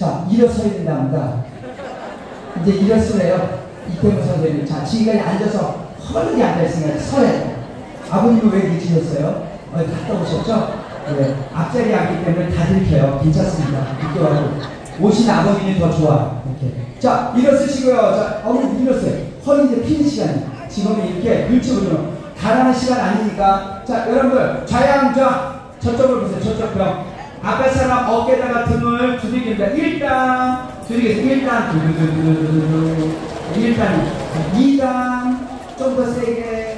자 일어서야 된답니다. 이제 일어서래요. 이태모 선생님. 자 지금까지 앉아서 허리게 앉아있으니까 서래요. 아버님은 왜 늦으셨어요? 어디 갔다 오셨죠? 네, 앞자리에 앉기 때문에 다 들켜요. 괜찮습니다. 이렇게 와도 오신 아버님이 더 좋아. 이렇게. 자, 일어서시고요. 자, 어머니 일어서요. 허리 이제 피는 시간이. 지금은 이렇게 눈치 보면 가라는 시간 아니니까. 자, 여러분들 좌양 좌 저쪽으로 보세요. 저쪽 병. 앞에 사람 어깨에다가 등을 두들깁니다. 일단 두들기세요. 일단 두두두두두두. 일단 2단 좀 더 세게